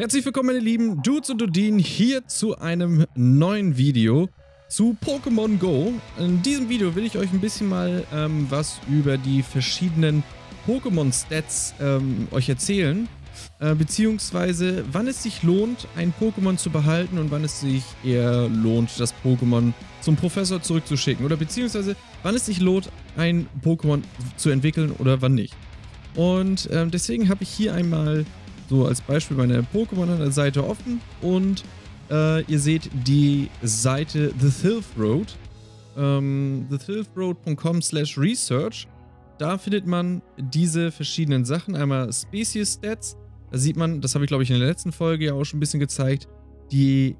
Herzlich willkommen meine lieben Dudes und Dudinen hier zu einem neuen Video zu Pokémon Go. In diesem Video will ich euch ein bisschen mal ähm, was über die verschiedenen Pokémon-Stats ähm, euch erzählen. Äh, beziehungsweise wann es sich lohnt, ein Pokémon zu behalten und wann es sich eher lohnt, das Pokémon zum Professor zurückzuschicken. Oder beziehungsweise wann es sich lohnt, ein Pokémon zu entwickeln oder wann nicht. Und ähm, deswegen habe ich hier einmal so als Beispiel meine Pokémon-Seite offen und äh, ihr seht die Seite The Thilth Road. Ähm, thethilthroad.com slash research. Da findet man diese verschiedenen Sachen. Einmal Species Stats. Da sieht man, das habe ich glaube ich in der letzten Folge ja auch schon ein bisschen gezeigt, die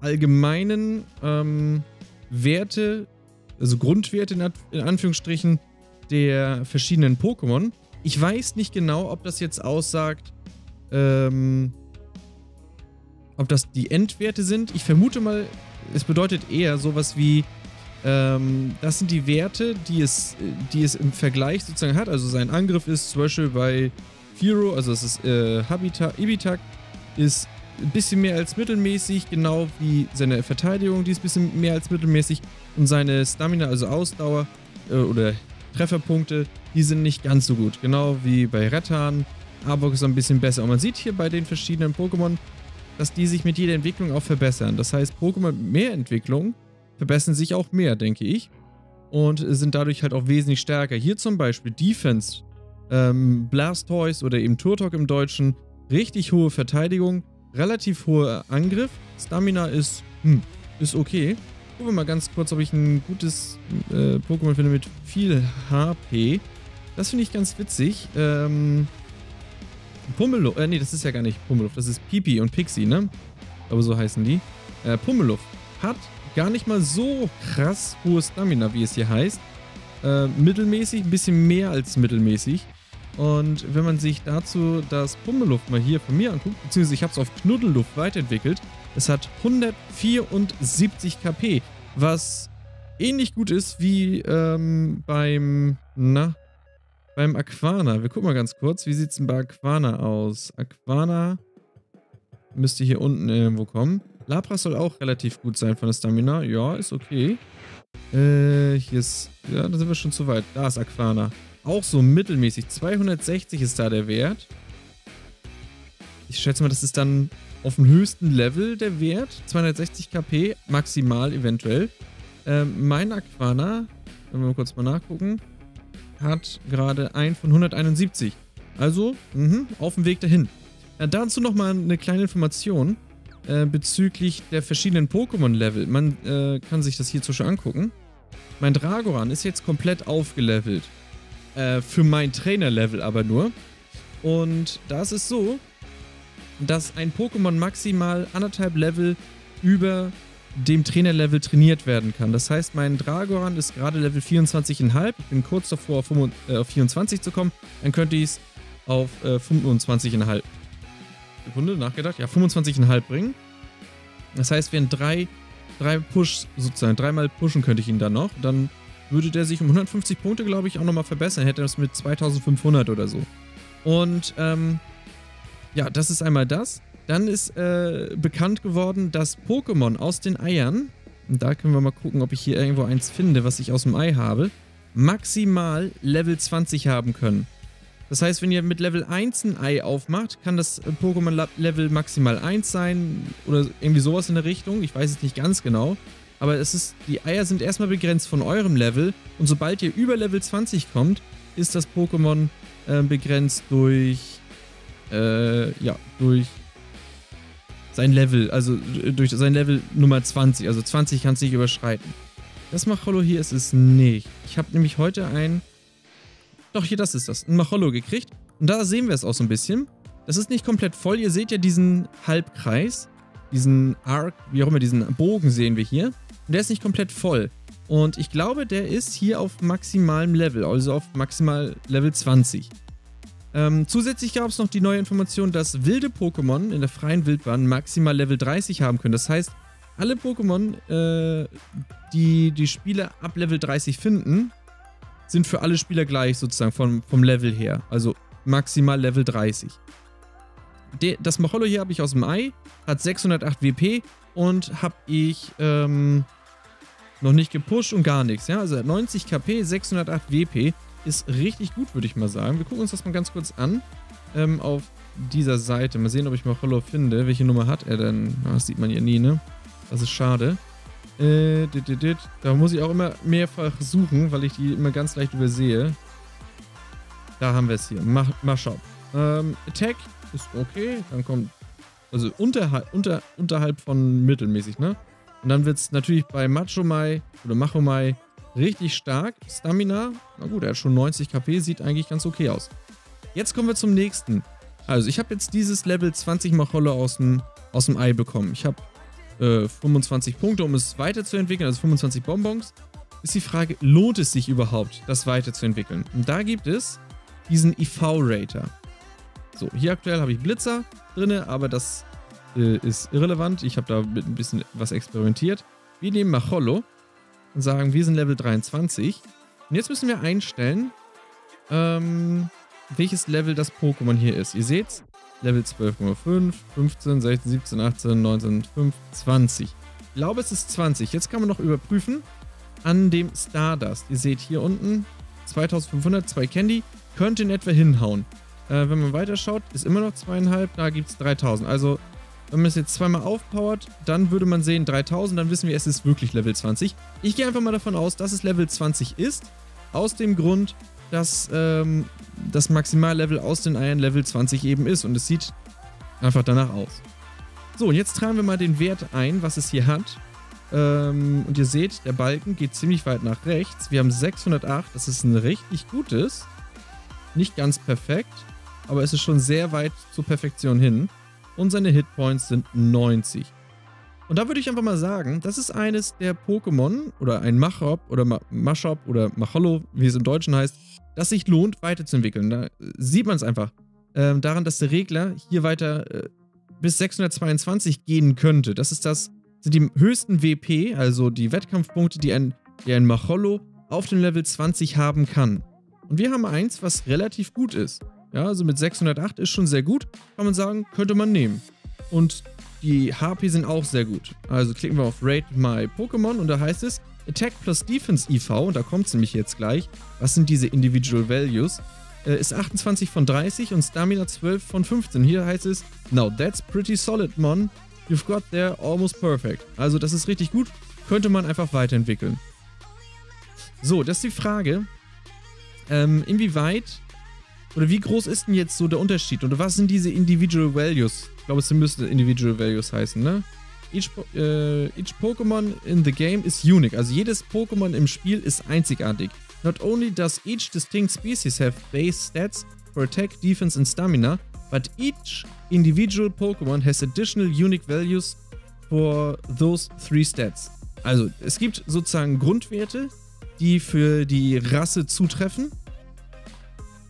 allgemeinen ähm, Werte, also Grundwerte in, in Anführungsstrichen, der verschiedenen Pokémon. Ich weiß nicht genau, ob das jetzt aussagt, ähm, ob das die Endwerte sind. Ich vermute mal, es bedeutet eher sowas wie, ähm, das sind die Werte, die es, die es im Vergleich sozusagen hat. Also sein Angriff ist zum Beispiel bei Firo, also es ist äh, Habitat, Ibitak, ist ein bisschen mehr als mittelmäßig, genau wie seine Verteidigung, die ist ein bisschen mehr als mittelmäßig. Und seine Stamina, also Ausdauer äh, oder Trefferpunkte, die sind nicht ganz so gut. Genau wie bei Rettan, Arbok ist ein bisschen besser. Und man sieht hier bei den verschiedenen Pokémon, dass die sich mit jeder Entwicklung auch verbessern. Das heißt, Pokémon mit mehr Entwicklung verbessern sich auch mehr, denke ich. Und sind dadurch halt auch wesentlich stärker. Hier zum Beispiel Defense, ähm, Blastoise oder eben Turtok im Deutschen. Richtig hohe Verteidigung, relativ hoher Angriff. Stamina ist, hm, ist okay. Gucken wir mal ganz kurz, ob ich ein gutes äh, Pokémon finde mit viel HP. Das finde ich ganz witzig. Ähm, Pummeluff, äh, nee, das ist ja gar nicht Pummeluff, das ist Pipi und Pixie, ne? Aber so heißen die. Äh, Pummeluff hat gar nicht mal so krass hohe Stamina, wie es hier heißt. Äh, mittelmäßig, ein bisschen mehr als mittelmäßig. Und wenn man sich dazu das Pummeluft mal hier von mir anguckt, beziehungsweise ich habe es auf Knuddelluft weiterentwickelt, es hat 174 KP, was ähnlich gut ist wie ähm, beim, na, beim Aquana. Wir gucken mal ganz kurz, wie sieht es denn bei Aquana aus? Aquana müsste hier unten irgendwo kommen. Lapras soll auch relativ gut sein von der Stamina. Ja, ist okay. Äh, hier ist, ja, da sind wir schon zu weit. Da ist Aquana. Auch so mittelmäßig. 260 ist da der Wert. Ich schätze mal, das ist dann auf dem höchsten Level der Wert. 260 KP, maximal eventuell. Ähm, mein Aquana, wenn wir mal kurz mal nachgucken, hat gerade ein von 171. Also, mh, auf dem Weg dahin. Äh, dazu nochmal eine kleine Information äh, bezüglich der verschiedenen Pokémon-Level. Man äh, kann sich das hierzu schon angucken. Mein Dragoran ist jetzt komplett aufgelevelt. Äh, für mein Trainer-Level aber nur. Und da ist es so, dass ein Pokémon maximal anderthalb Level über dem Trainerlevel trainiert werden kann. Das heißt, mein Dragoran ist gerade Level 24,5. Ich bin kurz davor, auf, äh, auf 24 zu kommen. Dann könnte ich es auf äh, 25,5. Sekunde, nachgedacht. Ja, 25,5 bringen. Das heißt, wenn drei, drei Push, sozusagen, dreimal pushen könnte ich ihn dann noch. Dann würde der sich um 150 Punkte, glaube ich, auch nochmal verbessern. Hätte das mit 2500 oder so. Und, ähm, ja, das ist einmal das. Dann ist äh, bekannt geworden, dass Pokémon aus den Eiern, und da können wir mal gucken, ob ich hier irgendwo eins finde, was ich aus dem Ei habe, maximal Level 20 haben können. Das heißt, wenn ihr mit Level 1 ein Ei aufmacht, kann das Pokémon Level maximal 1 sein oder irgendwie sowas in der Richtung. Ich weiß es nicht ganz genau. Aber es ist, die Eier sind erstmal begrenzt von eurem Level und sobald ihr über Level 20 kommt, ist das Pokémon äh, begrenzt durch, äh, ja, durch sein Level, also äh, durch sein Level Nummer 20. Also 20 kann es nicht überschreiten. Das Macholo hier ist es nicht. Ich habe nämlich heute ein... Doch, hier, das ist das. Ein Macholo gekriegt. Und da sehen wir es auch so ein bisschen. Das ist nicht komplett voll. Ihr seht ja diesen Halbkreis. Diesen Arc, wie auch immer, diesen Bogen sehen wir hier. Und der ist nicht komplett voll. Und ich glaube, der ist hier auf maximalem Level, also auf maximal Level 20. Ähm, zusätzlich gab es noch die neue Information, dass wilde Pokémon in der freien Wildbahn maximal Level 30 haben können. Das heißt, alle Pokémon, äh, die die Spieler ab Level 30 finden, sind für alle Spieler gleich sozusagen vom, vom Level her. Also maximal Level 30. das Macholo hier habe ich aus dem Ei, hat 608 WP und habe ich ähm, noch nicht gepusht und gar nichts. Ja, also 90 KP, 608 WP ist richtig gut, würde ich mal sagen. Wir gucken uns das mal ganz kurz an ähm, auf dieser Seite. Mal sehen, ob ich Macholo finde. Welche Nummer hat er denn? Das sieht man ja nie, ne? Das ist schade. Äh, dit, dit, dit. Da muss ich auch immer mehrfach suchen, weil ich die immer ganz leicht übersehe. Da haben wir es hier. Mach, Machop. Ähm, Attack ist okay. Dann kommt. Also unterhalb, unter, unterhalb von mittelmäßig, ne? Und dann wird es natürlich bei Machomai oder Machomai richtig stark. Stamina, na gut, er hat schon 90 KP, sieht eigentlich ganz okay aus. Jetzt kommen wir zum nächsten. Also ich habe jetzt dieses Level 20 Macholle aus dem, aus dem Ei bekommen. Ich habe äh, 25 Punkte, um es weiterzuentwickeln, also 25 Bonbons. Ist die Frage, lohnt es sich überhaupt, das weiterzuentwickeln? Und da gibt es diesen IV-Rater. So, hier aktuell habe ich Blitzer drin, aber das äh, ist irrelevant. Ich habe da ein bisschen was experimentiert. Wir nehmen Macholo und sagen, wir sind Level 23. Und jetzt müssen wir einstellen, ähm, welches Level das Pokémon hier ist. Ihr seht's, Level 12,5, 15, 16, 17, 18, 19, 5, 20. Ich glaube, es ist 20. Jetzt kann man noch überprüfen an dem Stardust. Ihr seht hier unten 2500, 2 Candy. Könnte in etwa hinhauen. Äh, wenn man weiterschaut, ist immer noch zweieinhalb. Da gibt es 3000. Also, wenn man es jetzt zweimal aufpowert, dann würde man sehen 3000. Dann wissen wir, es ist wirklich Level 20. Ich gehe einfach mal davon aus, dass es Level 20 ist. Aus dem Grund, dass ähm, das Maximallevel aus den Eiern Level 20 eben ist. Und es sieht einfach danach aus. So, und jetzt tragen wir mal den Wert ein, was es hier hat. Ähm, und ihr seht, der Balken geht ziemlich weit nach rechts. Wir haben 608, das ist ein richtig gutes. Nicht ganz perfekt, aber es ist schon sehr weit zur Perfektion hin. Und seine Hitpoints sind 90. Und da würde ich einfach mal sagen, das ist eines der Pokémon oder ein Machop oder Machop oder Macholo, wie es im Deutschen heißt, das sich lohnt, weiterzuentwickeln. Da sieht man es einfach äh, daran, dass der Regler hier weiter äh, bis 622 gehen könnte. Das ist das, sind die höchsten WP, also die Wettkampfpunkte, die ein, die ein Macholo auf dem Level 20 haben kann. Und wir haben eins, was relativ gut ist. Ja, also mit 608 ist schon sehr gut. Kann man sagen, könnte man nehmen. Und die HP sind auch sehr gut. Also klicken wir auf Rate My Pokémon und da heißt es Attack plus Defense IV, und da kommt es nämlich jetzt gleich. Was sind diese Individual Values? Äh, ist 28 von 30 und Stamina 12 von 15. Hier heißt es, Now that's pretty solid, Mon. You've got there almost perfect. Also das ist richtig gut. Könnte man einfach weiterentwickeln. So, das ist die Frage. Ähm, inwieweit oder wie groß ist denn jetzt so der Unterschied? Oder was sind diese Individual Values? Ich glaube, es müssten Individual Values heißen, ne? Each, äh, each Pokémon in the game is unique. Also jedes Pokémon im Spiel ist einzigartig. Not only does each distinct species have base stats for attack, defense and stamina, but each individual Pokémon has additional unique values for those three stats. Also es gibt sozusagen Grundwerte, die für die Rasse zutreffen.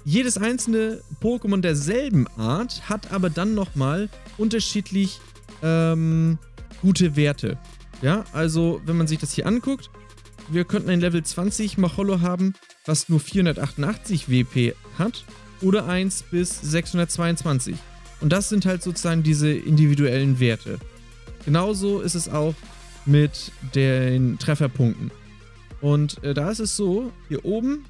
Jedes einzelne Pokémon derselben Art hat aber dann nochmal unterschiedlich ähm, gute Werte. Ja, also wenn man sich das hier anguckt, wir könnten ein Level 20 Macholo haben, was nur 488 WP hat oder 1 bis 622. Und das sind halt sozusagen diese individuellen Werte. Genauso ist es auch mit den Trefferpunkten. Und äh, da ist es so, hier oben,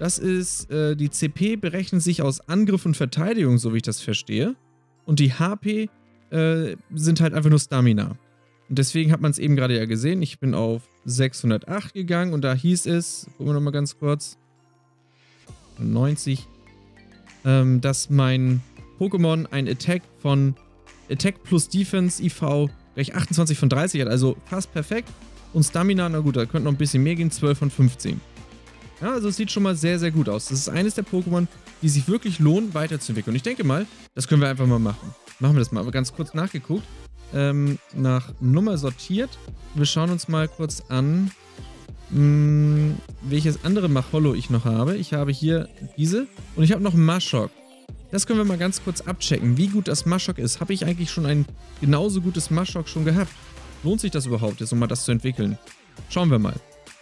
das ist, äh, die CP berechnet sich aus Angriff und Verteidigung, so wie ich das verstehe. Und die HP äh, sind halt einfach nur Stamina. Und deswegen hat man es eben gerade ja gesehen. Ich bin auf 608 gegangen und da hieß es, gucken wir nochmal ganz kurz, 90, ähm, dass mein Pokémon ein Attack von Attack plus Defense IV gleich 28 von 30 hat, also fast perfekt. Und Stamina, na gut, da könnte noch ein bisschen mehr gehen, 12 von 15. Ja, also es sieht schon mal sehr, sehr gut aus. Das ist eines der Pokémon, die sich wirklich lohnen, weiterzuentwickeln. Und ich denke mal, das können wir einfach mal machen. Machen wir das mal. Aber ganz kurz nachgeguckt. Ähm, nach Nummer sortiert. Wir schauen uns mal kurz an, mh, hm, welches andere Macholo ich noch habe. Ich habe hier diese und ich habe noch Mashok. Das können wir mal ganz kurz abchecken, wie gut das Mashok ist. Habe ich eigentlich schon ein genauso gutes Mashok schon gehabt? Lohnt sich das überhaupt, jetzt um mal das zu entwickeln? Schauen wir mal.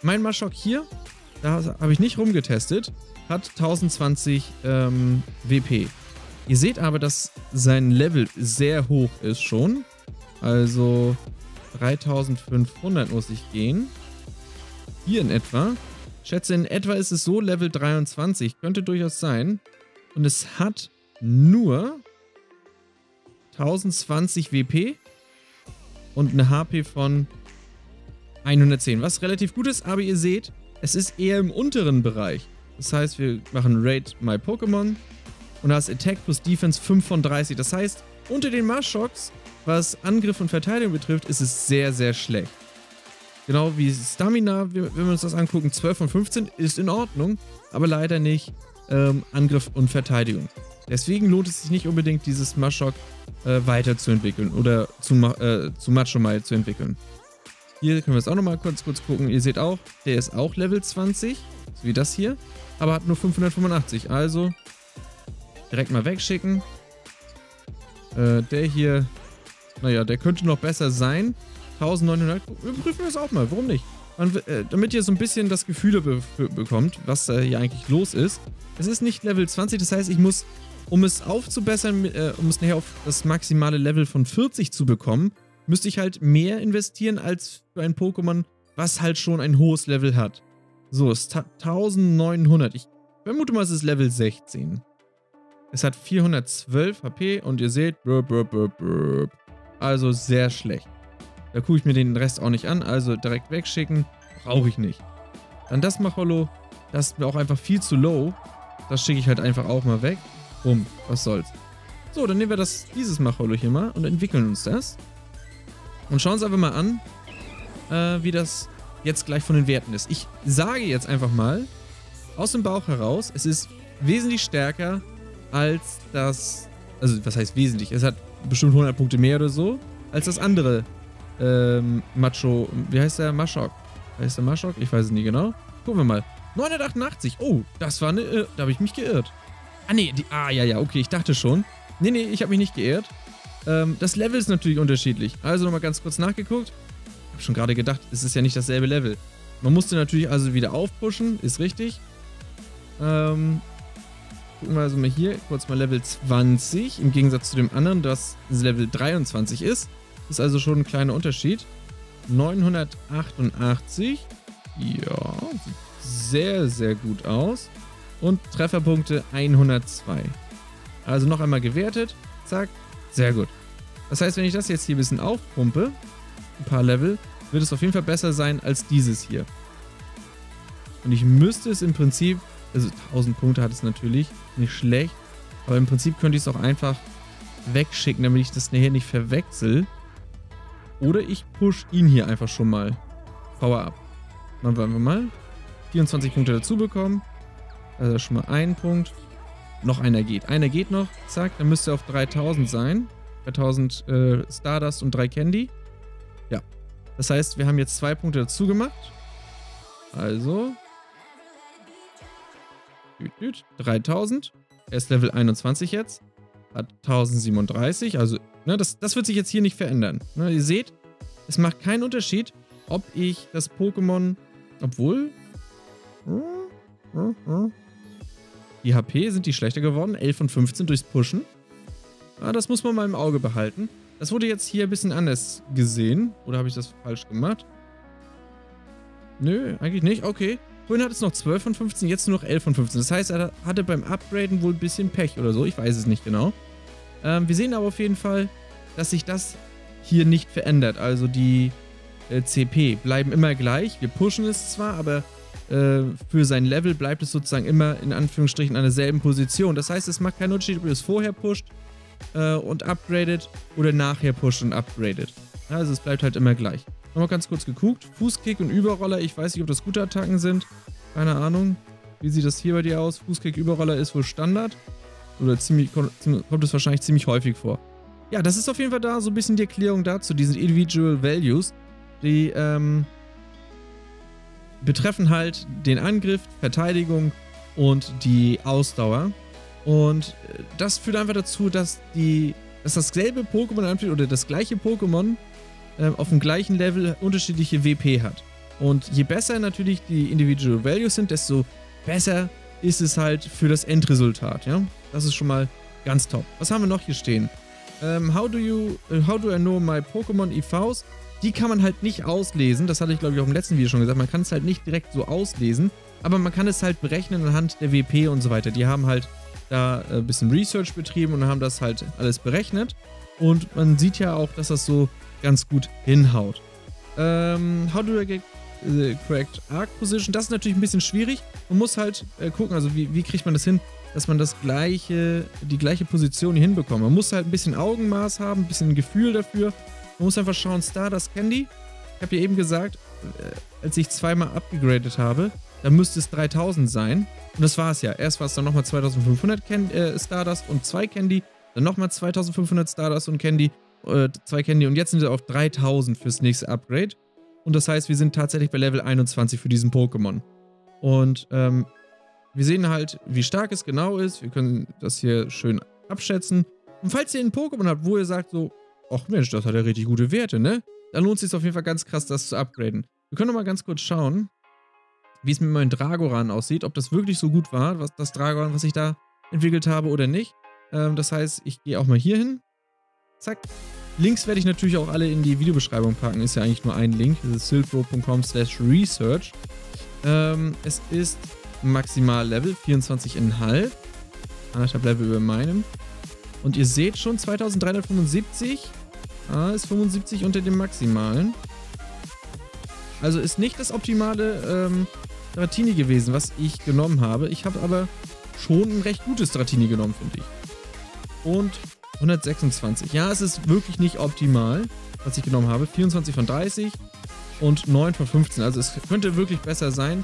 Mein Mashok hier, da habe ich nicht rumgetestet, hat 1020 ähm, WP. Ihr seht aber, dass sein Level sehr hoch ist schon. Also 3500 muss ich gehen. Hier in etwa. Ich schätze, in etwa ist es so Level 23. Könnte durchaus sein. Und es hat nur 1020 WP und eine HP von 110, was relativ gut ist, aber ihr seht, es ist eher im unteren Bereich. Das heißt, wir machen Raid My Pokémon und da ist Attack plus Defense 5 von 30. Das heißt, unter den Marschocks, was Angriff und Verteidigung betrifft, ist es sehr, sehr schlecht. Genau wie Stamina, wenn wir uns das angucken, 12 von 15 ist in Ordnung, aber leider nicht ähm, Angriff und Verteidigung. Deswegen lohnt es sich nicht unbedingt, dieses Maschok äh, weiterzuentwickeln oder zu, äh, zu Machomai zu entwickeln. Hier können wir es auch nochmal kurz, kurz gucken. Ihr seht auch, der ist auch Level 20, so wie das hier, aber hat nur 585. Also direkt mal wegschicken. Äh, der hier, naja, der könnte noch besser sein. 1900, überprüfen wir es auch mal, warum nicht? Man, äh, damit ihr so ein bisschen das Gefühl be bekommt, was äh, hier eigentlich los ist. Es ist nicht Level 20, das heißt, ich muss, um es aufzubessern, äh, um es nachher auf das maximale Level von 40 zu bekommen, müsste ich halt mehr investieren als für ein Pokémon, was halt schon ein hohes Level hat. So, es ist 1900. Ich vermute mal, es ist Level 16. Es hat 412 HP und ihr seht, burp, burp, burp, burp. also sehr schlecht. Da gucke ich mir den Rest auch nicht an, also direkt wegschicken, brauche ich nicht. Dann das Macholo, das ist mir auch einfach viel zu low. Das schicke ich halt einfach auch mal weg. Bumm, was soll's. So, dann nehmen wir das, dieses Macholo hier mal und entwickeln uns das. Und schauen uns einfach mal an, äh, wie das jetzt gleich von den Werten ist. Ich sage jetzt einfach mal, aus dem Bauch heraus, es ist wesentlich stärker als das, also was heißt wesentlich, es hat bestimmt 100 Punkte mehr oder so, als das andere ähm, Macho, wie heißt der? Maschok. Heißt der Maschok? Ich weiß es nie genau. Gucken wir mal. 988. Oh, das war eine, äh, da habe ich mich geirrt. Ah, nee, die, ah, ja, ja, okay, ich dachte schon. Nee, nee, ich habe mich nicht geirrt. Ähm, das Level ist natürlich unterschiedlich. Also nochmal ganz kurz nachgeguckt. Ich habe schon gerade gedacht, es ist ja nicht dasselbe Level. Man musste natürlich also wieder aufpushen, ist richtig. Ähm, gucken wir also mal hier, kurz mal Level 20, im Gegensatz zu dem anderen, das Level 23 ist. Ist also schon ein kleiner Unterschied. 988, ja, sieht sehr, sehr gut aus. Und Trefferpunkte 102. Also noch einmal gewertet, zack, sehr gut. Das heißt, wenn ich das jetzt hier ein bisschen aufpumpe, ein paar Level, wird es auf jeden Fall besser sein als dieses hier. Und ich müsste es im Prinzip, also 1000 Punkte hat es natürlich, nicht schlecht, aber im Prinzip könnte ich es auch einfach wegschicken, damit ich das nachher nicht verwechsel. Oder ich push ihn hier einfach schon mal. Power up. Machen wir einfach mal. 24 Punkte dazu bekommen. Also schon mal einen Punkt. Noch einer geht. Einer geht noch. Zack, dann müsste er auf 3000 sein. 3000 äh, Stardust und 3 Candy. Ja. Das heißt, wir haben jetzt zwei Punkte dazu gemacht. Also. 3000. Er ist Level 21 jetzt. Hat 1037. Also, ne, das, das wird sich jetzt hier nicht verändern. Ne, ihr seht, es macht keinen Unterschied, ob ich das Pokémon. Obwohl. Hm, hm, hm. Die HP sind die schlechter geworden. 11 von 15 durchs Pushen. Ah, das muss man mal im Auge behalten. Das wurde jetzt hier ein bisschen anders gesehen. Oder habe ich das falsch gemacht? Nö, eigentlich nicht. Okay. Vorhin hat es noch 12 von 15, jetzt nur noch 11 von 15. Das heißt, er hatte beim Upgraden wohl ein bisschen Pech oder so. Ich weiß es nicht genau. Ähm, wir sehen aber auf jeden Fall, dass sich das hier nicht verändert. Also die äh, CP bleiben immer gleich. Wir pushen es zwar, aber äh, für sein Level bleibt es sozusagen immer in Anführungsstrichen an derselben Position. Das heißt, es macht keinen Unterschied, ob ihr es vorher pusht äh, und upgradet oder nachher pusht und upgradet. Also es bleibt halt immer gleich. Nochmal ganz kurz geguckt. Fußkick und Überroller. Ich weiß nicht, ob das gute Attacken sind. Keine Ahnung. Wie sieht das hier bei dir aus? Fußkick, Überroller ist wohl Standard. Oder ziemlich, kommt es wahrscheinlich ziemlich häufig vor. Ja, das ist auf jeden Fall da so ein bisschen die Erklärung dazu. Diese Individual Values, die ähm, betreffen halt den Angriff, Verteidigung und die Ausdauer. Und äh, das führt einfach dazu, dass die, dass dasselbe Pokémon oder das gleiche Pokémon äh, auf dem gleichen Level unterschiedliche WP hat. Und je besser natürlich die Individual Values sind, desto besser ist es halt für das Endresultat, ja. Das ist schon mal Ganz top. Was haben wir noch hier stehen? Ähm, how, do you, uh, how do I know my Pokémon EVs? Die kann man halt nicht auslesen. Das hatte ich, glaube ich, auch im letzten Video schon gesagt. Man kann es halt nicht direkt so auslesen. Aber man kann es halt berechnen anhand der WP und so weiter. Die haben halt da ein bisschen Research betrieben und haben das halt alles berechnet. Und man sieht ja auch, dass das so ganz gut hinhaut. Ähm, how do I get the correct arc position? Das ist natürlich ein bisschen schwierig. Man muss halt äh, gucken, also wie, wie kriegt man das hin, dass man das gleiche, die gleiche Position hinbekommt. Man muss halt ein bisschen Augenmaß haben, ein bisschen Gefühl dafür. Man muss einfach schauen, Stardust Candy. Ich habe ja eben gesagt, äh, als ich zweimal abgegradet habe, dann müsste es 3000 sein. Und das war es ja. Erst war es dann nochmal 2500 Can äh, Stardust und 2 Candy. Dann nochmal 2500 Stardust und Candy, äh, 2 Candy. Und jetzt sind wir auf 3000 fürs nächste Upgrade. Und das heißt, wir sind tatsächlich bei Level 21 für diesen Pokémon. Und ähm, wir sehen halt, wie stark es genau ist. Wir können das hier schön abschätzen. Und falls ihr einen Pokémon habt, wo ihr sagt so, ach Mensch, das hat ja richtig gute Werte, ne? Dann lohnt es sich auf jeden Fall ganz krass, das zu upgraden. Wir können noch mal ganz kurz schauen, wie es mit meinem Dragoran aussieht, ob das wirklich so gut war, was das Dragoran, was ich da entwickelt habe oder nicht. Ähm, das heißt, ich gehe auch mal hier hin. Zack. Links werde ich natürlich auch alle in die Videobeschreibung packen. Ist ja eigentlich nur ein Link. Das ist silpro.com slash research. Ähm, es ist Maximal-Level, 24,5. Anderthalb Level über meinem. Und ihr seht schon, 2375 ah, ist 75 unter dem Maximalen. Also ist nicht das optimale ähm, Dratini gewesen, was ich genommen habe. Ich habe aber schon ein recht gutes Dratini genommen, finde ich. Und 126. Ja, es ist wirklich nicht optimal, was ich genommen habe. 24 von 30 und 9 von 15. Also es könnte wirklich besser sein.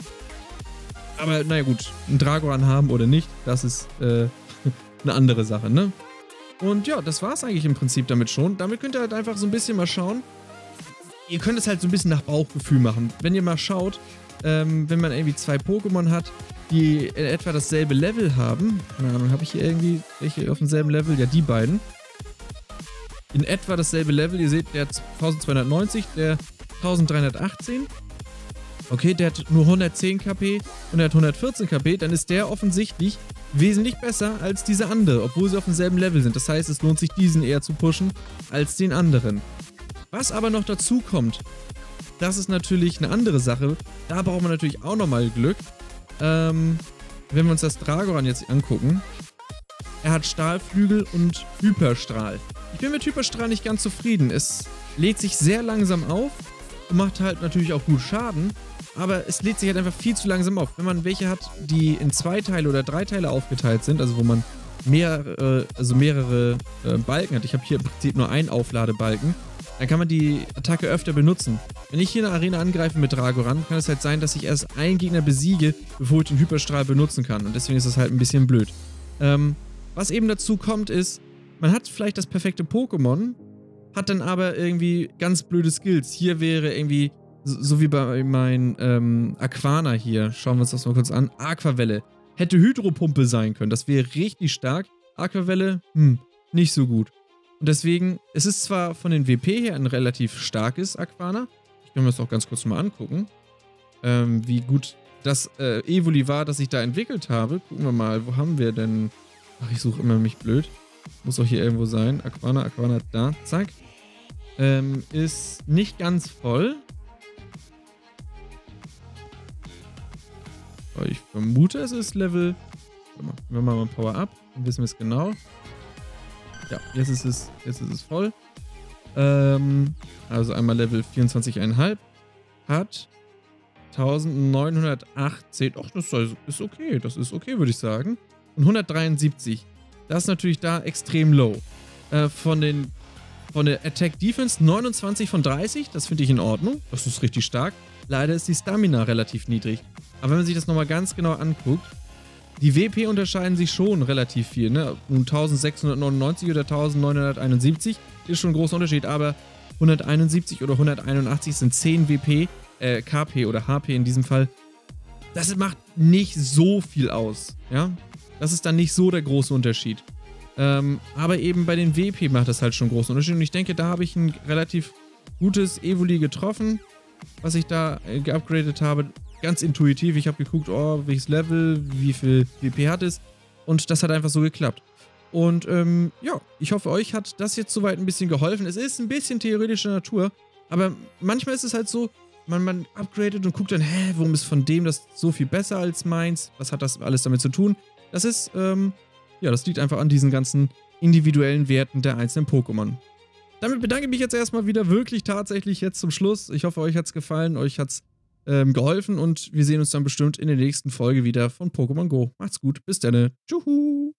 Aber naja gut, ein Dragoran haben oder nicht, das ist äh, eine andere Sache, ne? Und ja, das war es eigentlich im Prinzip damit schon. Damit könnt ihr halt einfach so ein bisschen mal schauen. Ihr könnt es halt so ein bisschen nach Bauchgefühl machen. Wenn ihr mal schaut, ähm, wenn man irgendwie zwei Pokémon hat, die in etwa dasselbe Level haben. Keine Ahnung, habe ich hier irgendwie welche auf demselben Level? Ja, die beiden. In etwa dasselbe Level. Ihr seht, der hat 1290, der 1318. Okay, der hat nur 110 KP und er hat 114 KP, dann ist der offensichtlich wesentlich besser als diese andere, obwohl sie auf demselben Level sind. Das heißt, es lohnt sich, diesen eher zu pushen als den anderen. Was aber noch dazu kommt, das ist natürlich eine andere Sache. Da braucht man natürlich auch nochmal Glück. Ähm, wenn wir uns das Dragoran jetzt angucken, er hat Stahlflügel und Hyperstrahl. Ich bin mit Hyperstrahl nicht ganz zufrieden. Es lädt sich sehr langsam auf und macht halt natürlich auch gut Schaden, aber es lädt sich halt einfach viel zu langsam auf. Wenn man welche hat, die in zwei Teile oder drei Teile aufgeteilt sind, also wo man mehr, äh, also mehrere äh, Balken hat, ich habe hier im Prinzip nur einen Aufladebalken, dann kann man die Attacke öfter benutzen. Wenn ich hier eine Arena angreife mit Dragoran, kann es halt sein, dass ich erst einen Gegner besiege, bevor ich den Hyperstrahl benutzen kann. Und deswegen ist das halt ein bisschen blöd. Ähm, was eben dazu kommt, ist, man hat vielleicht das perfekte Pokémon, hat dann aber irgendwie ganz blöde Skills. Hier wäre irgendwie so, wie bei meinem ähm, Aquana hier. Schauen wir uns das mal kurz an. Aquavelle. Hätte Hydropumpe sein können. Das wäre richtig stark. Aquavelle, hm, nicht so gut. Und deswegen, es ist zwar von den WP her ein relativ starkes Aquana. Ich kann mir das auch ganz kurz mal angucken. Ähm, wie gut das äh, Evoli war, das ich da entwickelt habe. Gucken wir mal, wo haben wir denn... Ach, ich suche immer mich blöd. Muss auch hier irgendwo sein. Aquana, Aquana, da, zack. Ähm, ist nicht ganz voll. Ich vermute, es ist Level... Wir mal Power Up, dann wissen wir es genau. Ja, jetzt ist es, jetzt ist es voll. Ähm, also einmal Level 24,5. Hat 1918. Ach, das ist okay. Das ist okay, würde ich sagen. Und 173. Das ist natürlich da extrem low. Äh, von den von der Attack Defense 29 von 30. Das finde ich in Ordnung. Das ist richtig stark. Leider ist die Stamina relativ niedrig. Aber wenn man sich das nochmal ganz genau anguckt, die WP unterscheiden sich schon relativ viel. Ne? 1699 oder 1971 ist schon ein großer Unterschied, aber 171 oder 181 sind 10 WP, äh, KP oder HP in diesem Fall. Das macht nicht so viel aus. Ja? Das ist dann nicht so der große Unterschied. Ähm, aber eben bei den WP macht das halt schon einen großen Unterschied. Und ich denke, da habe ich ein relativ gutes Evoli getroffen, was ich da äh, geupgradet habe ganz intuitiv. Ich habe geguckt, oh, welches Level, wie viel WP hat es. Und das hat einfach so geklappt. Und ähm, ja, ich hoffe, euch hat das jetzt soweit ein bisschen geholfen. Es ist ein bisschen theoretische Natur, aber manchmal ist es halt so, man, man upgradet und guckt dann, hä, warum ist von dem das so viel besser als meins? Was hat das alles damit zu tun? Das ist, ähm, ja, das liegt einfach an diesen ganzen individuellen Werten der einzelnen Pokémon. Damit bedanke ich mich jetzt erstmal wieder wirklich tatsächlich jetzt zum Schluss. Ich hoffe, euch hat es gefallen, euch hat es ähm, geholfen und wir sehen uns dann bestimmt in der nächsten Folge wieder von Pokémon Go. Macht's gut, bis dann. Tschüss.